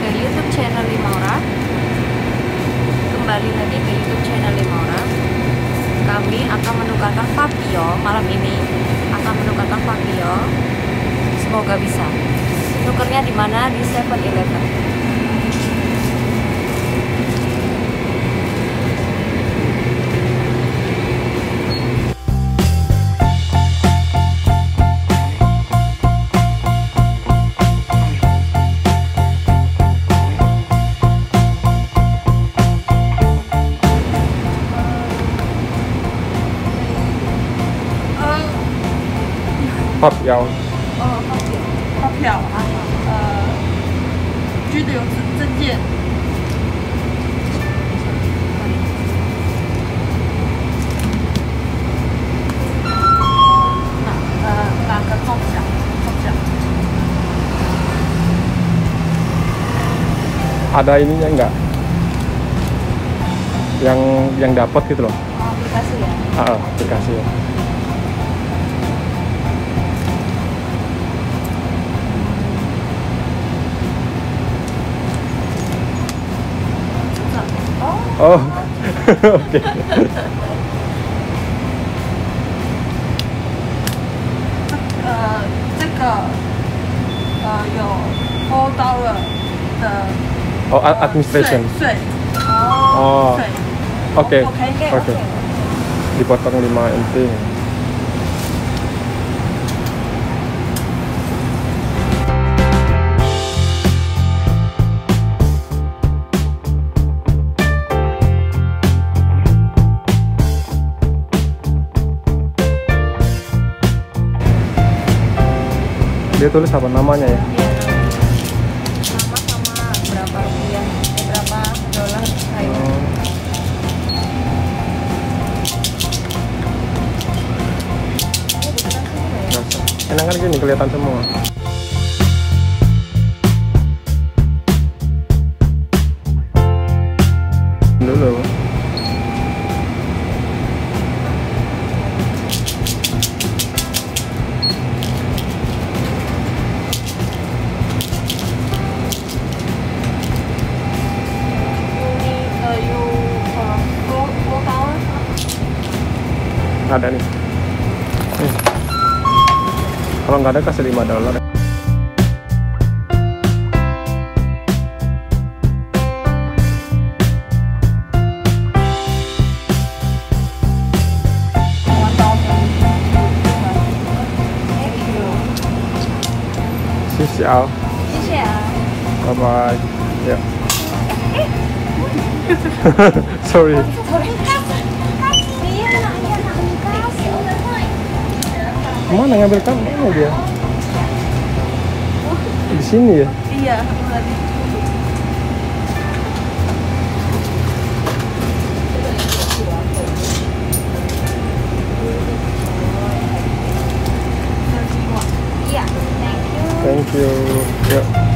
Ke YouTube channel Lima Orang. Kembali lagi ke YouTube channel Lima Orang. Kami akan menukarkan Fabio malam ini akan menukarkan Fabio. Semoga bisa. Nukernya di mana? Di 7-Eleven. Hop Yao 呃，发票，发票啊，呃，居的有证证件，哪呃哪个中奖？中奖？ ada ininya enggak yang yang dapat gitu loh Oh, aplikasi ya. ah, aplikasi ya. Oh, oh oke 呃，这个呃有 four dollar 的 oh a- administration 税 oh 税， oke oke oke dipotong 5 Dia tulis apa namanya ya. Nama sama berapa rupiah, eh, berapa dolar kayu. Nggak usah. enak kan gini kelihatan semua nggak ada nih nih. kalau nggak ada kasih 5 dolar Xin chào. Xin chào. Bye bye. Yeah. Sorry. Mana ngambil kamu? Dia? Di sini ya? Iya tadi Iya, thank you. thank you. Ya